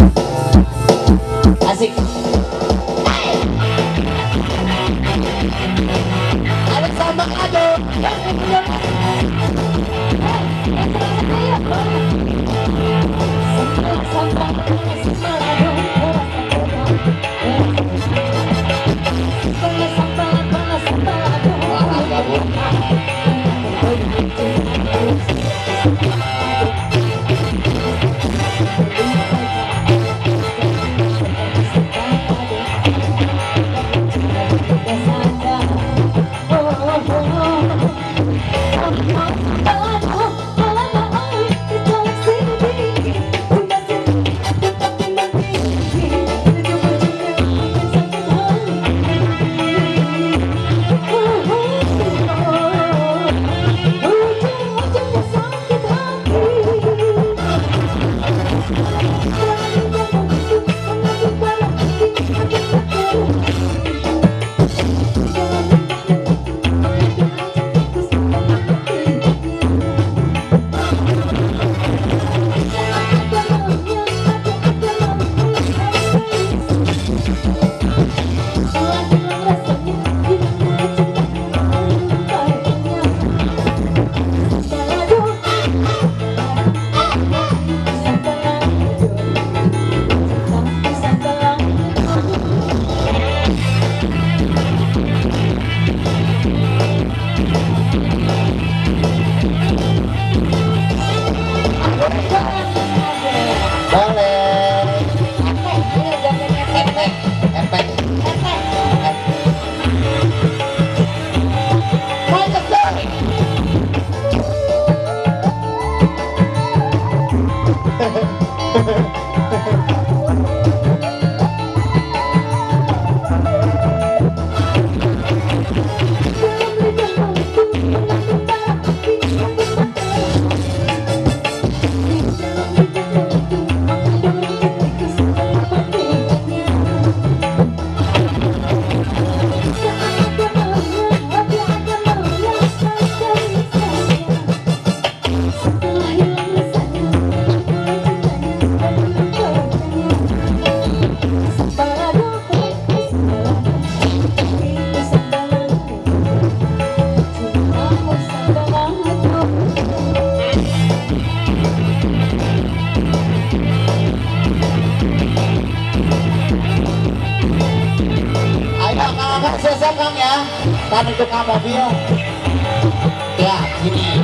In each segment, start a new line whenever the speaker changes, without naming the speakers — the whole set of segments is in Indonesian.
Asik. Sama ado. Hello. Selesai kang ya. Kan untuk kamu mobil. Ya, sini.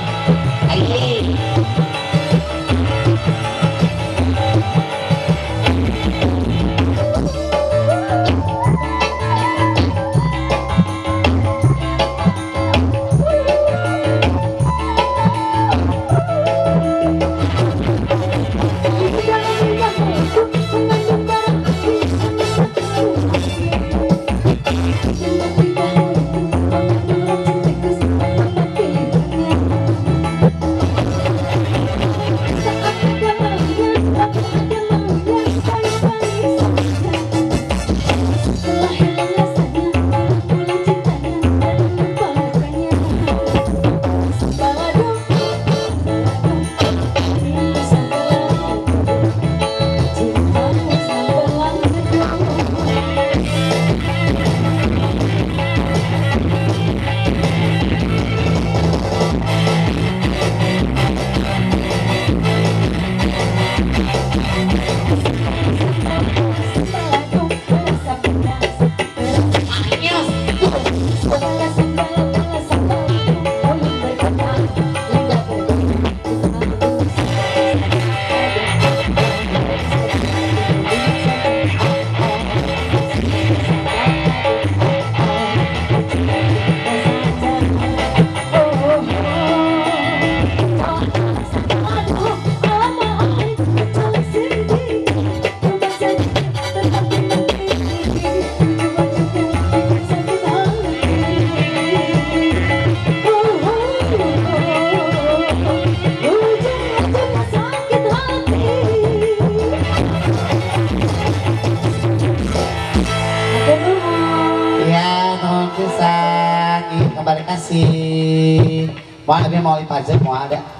Kasih. Mau lebih mau ipajak mau ada.